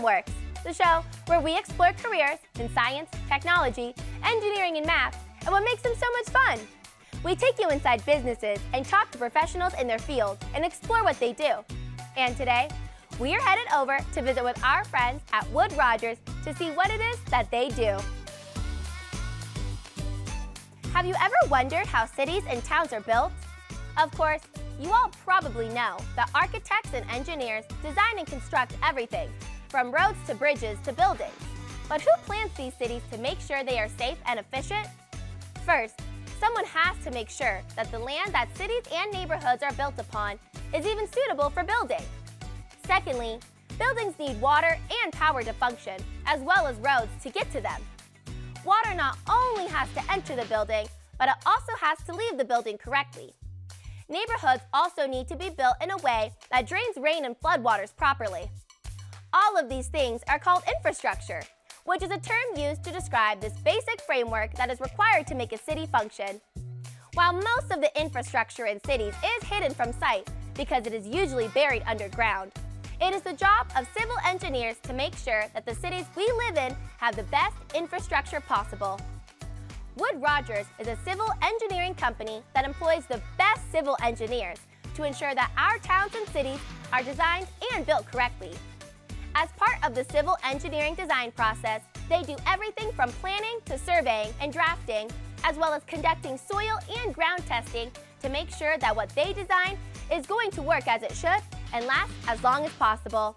STEMworks, the show where we explore careers in science, technology, engineering, and math, and what makes them so much fun. We take you inside businesses and talk to professionals in their field and explore what they do. And today, we are headed over to visit with our friends at Wood Rodgers to see what it is that they do. Have you ever wondered how cities and towns are built? Of course, you all probably know that architects and engineers design and construct everything, from roads to bridges to buildings. But who plans these cities to make sure they are safe and efficient? First, someone has to make sure that the land that cities and neighborhoods are built upon is even suitable for building. Secondly, buildings need water and power to function, as well as roads to get to them. Water not only has to enter the building, but it also has to leave the building correctly. Neighborhoods also need to be built in a way that drains rain and floodwaters properly. All of these things are called infrastructure, which is a term used to describe this basic framework that is required to make a city function. While most of the infrastructure in cities is hidden from sight because it is usually buried underground, it is the job of civil engineers to make sure that the cities we live in have the best infrastructure possible. Wood Rodgers is a civil engineering company that employs the best civil engineers to ensure that our towns and cities are designed and built correctly. As part of the civil engineering design process, they do everything from planning to surveying and drafting, as well as conducting soil and ground testing to make sure that what they design is going to work as it should and last as long as possible.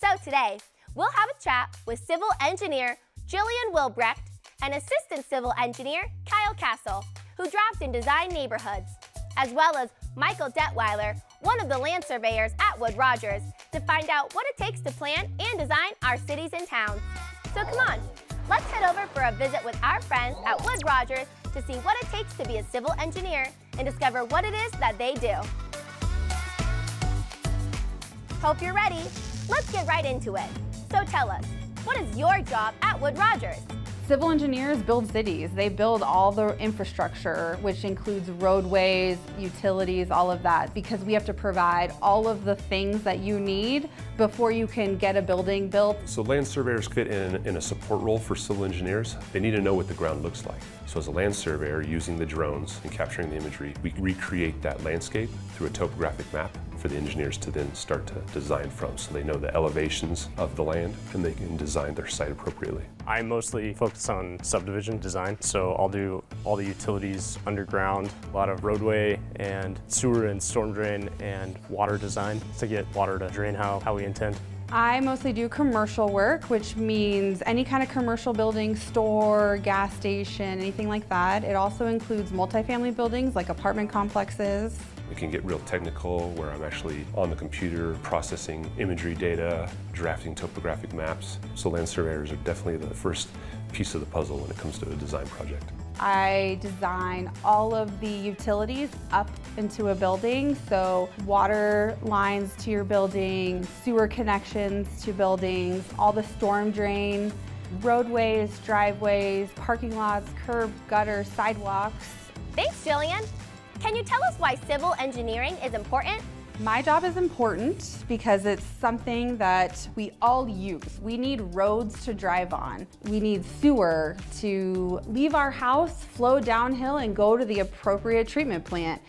So today, we'll have a chat with civil engineer Jillian Wilbrecht and assistant civil engineer Kyle Castle, who draft and design neighborhoods, as well as Michael Detwiler, one of the land surveyors at Wood Rodgers, to find out what it takes to plan and design our cities and towns. So come on, let's head over for a visit with our friends at Wood Rodgers to see what it takes to be a civil engineer and discover what it is that they do. Hope you're ready. Let's get right into it. So tell us, what is your job at Wood Rodgers? Civil engineers build cities. They build all the infrastructure, which includes roadways, utilities, all of that, because we have to provide all of the things that you need before you can get a building built. So land surveyors fit in, in a support role for civil engineers. They need to know what the ground looks like. So as a land surveyor, using the drones and capturing the imagery, we recreate that landscape through a topographic map for the engineers to then start to design from so they know the elevations of the land and they can design their site appropriately. I mostly focus on subdivision design, so I'll do all the utilities underground, a lot of roadway and sewer and storm drain and water design to get water to drain how, how we intend. I mostly do commercial work, which means any kind of commercial building, store, gas station, anything like that. It also includes multifamily buildings like apartment complexes. We can get real technical where I'm actually on the computer processing imagery data, drafting topographic maps. So land surveyors are definitely the first piece of the puzzle when it comes to a design project. I design all of the utilities up into a building, so water lines to your building, sewer connections to buildings, all the storm drain, roadways, driveways, parking lots, curb, gutter, sidewalks. Thanks, Jillian. Can you tell us why civil engineering is important? My job is important because it's something that we all use. We need roads to drive on. We need sewer to leave our house, flow downhill, and go to the appropriate treatment plant.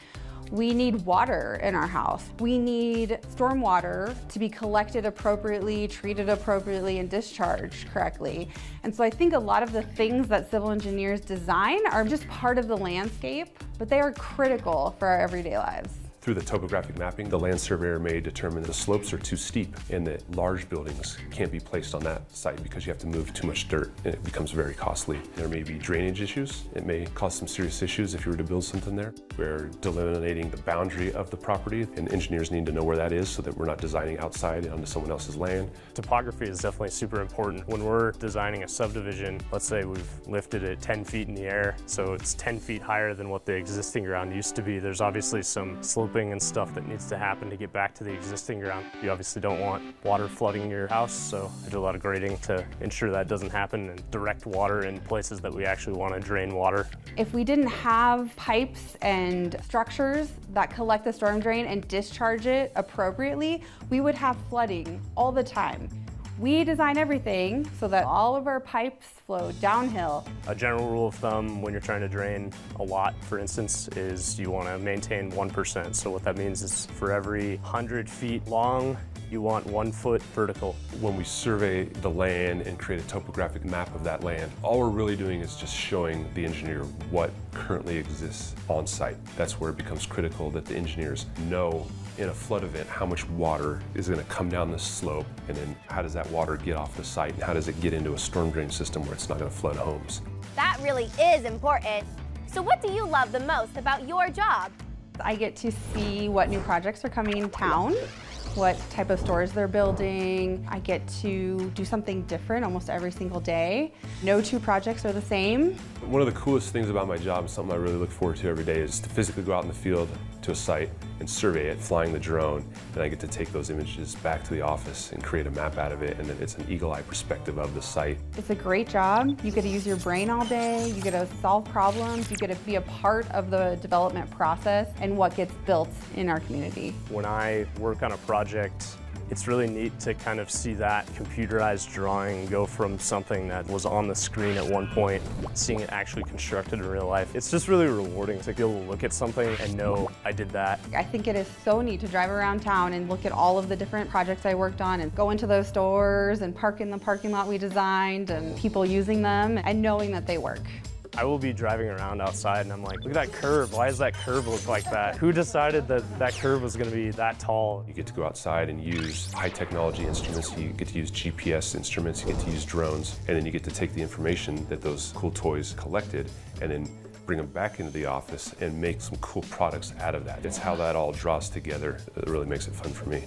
We need water in our house. We need stormwater to be collected appropriately, treated appropriately, and discharged correctly. And so I think a lot of the things that civil engineers design are just part of the landscape, but they are critical for our everyday lives. Through the topographic mapping, the land surveyor may determine the slopes are too steep and that large buildings can't be placed on that site because you have to move too much dirt and it becomes very costly. There may be drainage issues. It may cause some serious issues if you were to build something there. We're delineating the boundary of the property and engineers need to know where that is so that we're not designing outside onto someone else's land. Topography is definitely super important. When we're designing a subdivision, let's say we've lifted it 10 feet in the air, so it's 10 feet higher than what the existing ground used to be. There's obviously some sloping and stuff that needs to happen to get back to the existing ground. You obviously don't want water flooding your house, so I do a lot of grading to ensure that doesn't happen and direct water in places that we actually want to drain water. If we didn't have pipes and structures that collect the storm drain and discharge it appropriately, we would have flooding all the time. We design everything so that all of our pipes flow downhill. A general rule of thumb when you're trying to drain a lot, for instance, is you want to maintain 1%. So what that means is for every 100 feet long, you want one foot vertical. When we survey the land and create a topographic map of that land, all we're really doing is just showing the engineer what currently exists on site. That's where it becomes critical that the engineers know in a flood event how much water is going to come down the slope and then how does that water get off the site and how does it get into a storm drain system where it's not going to flood homes. That really is important. So what do you love the most about your job? I get to see what new projects are coming in town what type of stores they're building. I get to do something different almost every single day. No two projects are the same. One of the coolest things about my job, something I really look forward to every day, is to physically go out in the field to a site and survey it, flying the drone. And I get to take those images back to the office and create a map out of it, and then it's an eagle eye perspective of the site. It's a great job. You get to use your brain all day, you get to solve problems, you get to be a part of the development process and what gets built in our community. When I work on a project, it's really neat to kind of see that computerized drawing go from something that was on the screen at one point, seeing it actually constructed in real life. It's just really rewarding to be able to look at something and know I did that. I think it is so neat to drive around town and look at all of the different projects I worked on and go into those stores and park in the parking lot we designed and people using them and knowing that they work. I will be driving around outside and I'm like, look at that curve. Why does that curve look like that? Who decided that that curve was going to be that tall? You get to go outside and use high technology instruments. You get to use GPS instruments. You get to use drones. And then you get to take the information that those cool toys collected and then bring them back into the office and make some cool products out of that. It's how that all draws together that really makes it fun for me.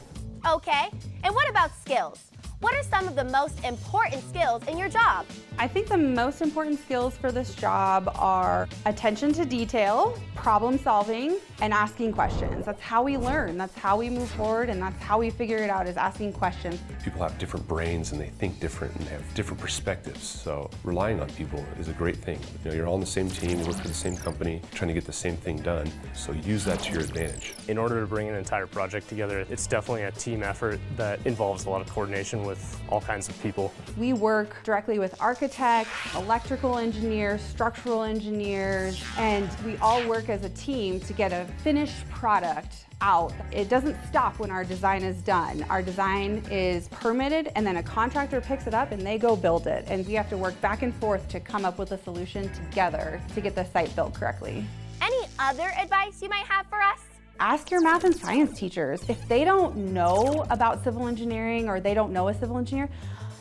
Okay, and what about skills? What are some of the most important skills in your job? I think the most important skills for this job are attention to detail, problem solving, and asking questions. That's how we learn, that's how we move forward, and that's how we figure it out is asking questions. People have different brains and they think different and they have different perspectives. So relying on people is a great thing. You know, you're all on the same team, you work for the same company, trying to get the same thing done. So use that to your advantage. In order to bring an entire project together, it's definitely a team effort that involves a lot of coordination with with all kinds of people. We work directly with architects, electrical engineers, structural engineers, and we all work as a team to get a finished product out. It doesn't stop when our design is done. Our design is permitted and then a contractor picks it up and they go build it. And we have to work back and forth to come up with a solution together to get the site built correctly. Any other advice you might have for us? Ask your math and science teachers. If they don't know about civil engineering or they don't know a civil engineer,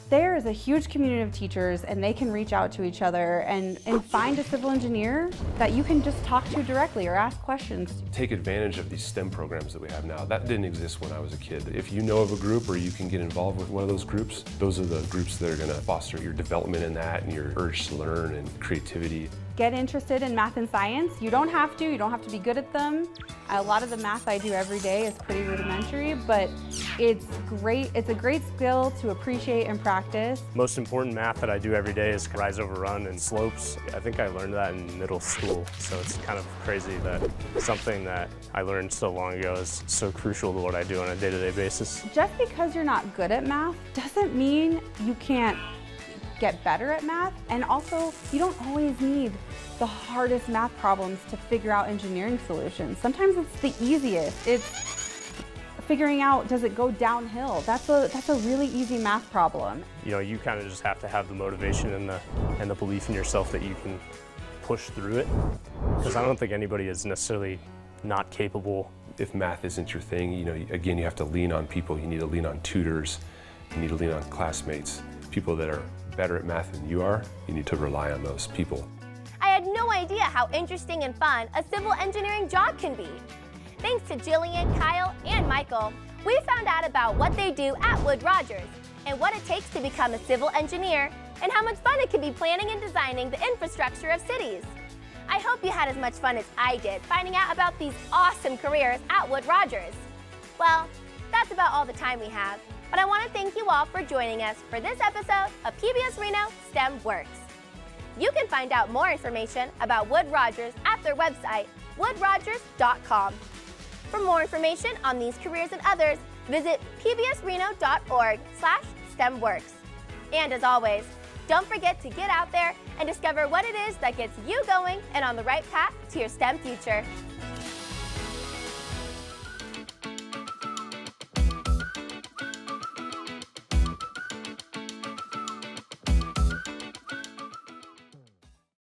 there is a huge community of teachers and they can reach out to each other and, and find a civil engineer that you can just talk to directly or ask questions. Take advantage of these STEM programs that we have now. That didn't exist when I was a kid. If you know of a group or you can get involved with one of those groups, those are the groups that are going to foster your development in that and your urge to learn and creativity get interested in math and science. You don't have to, you don't have to be good at them. A lot of the math I do every day is pretty rudimentary, but it's great. It's a great skill to appreciate and practice. Most important math that I do every day is rise over run and slopes. I think I learned that in middle school, so it's kind of crazy that something that I learned so long ago is so crucial to what I do on a day-to-day -day basis. Just because you're not good at math doesn't mean you can't get better at math. And also, you don't always need the hardest math problems to figure out engineering solutions. Sometimes it's the easiest. It's figuring out does it go downhill. That's a that's a really easy math problem. You know, you kind of just have to have the motivation and the and the belief in yourself that you can push through it. Because I don't think anybody is necessarily not capable. If math isn't your thing, you know, again, you have to lean on people. You need to lean on tutors. You need to lean on classmates, people that are better at math than you are, you need to rely on those people. I had no idea how interesting and fun a civil engineering job can be. Thanks to Jillian, Kyle, and Michael, we found out about what they do at Wood Rodgers and what it takes to become a civil engineer and how much fun it can be planning and designing the infrastructure of cities. I hope you had as much fun as I did finding out about these awesome careers at Wood Rodgers. Well, that's about all the time we have, but I want to thank you all for joining us for this episode of PBS Reno STEM Works. You can find out more information about Wood Rodgers at their website, woodrodgers.com. For more information on these careers and others, visit pbsreno.org slash stemworks. And as always, don't forget to get out there and discover what it is that gets you going and on the right path to your STEM future.